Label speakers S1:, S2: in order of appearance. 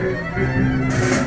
S1: Música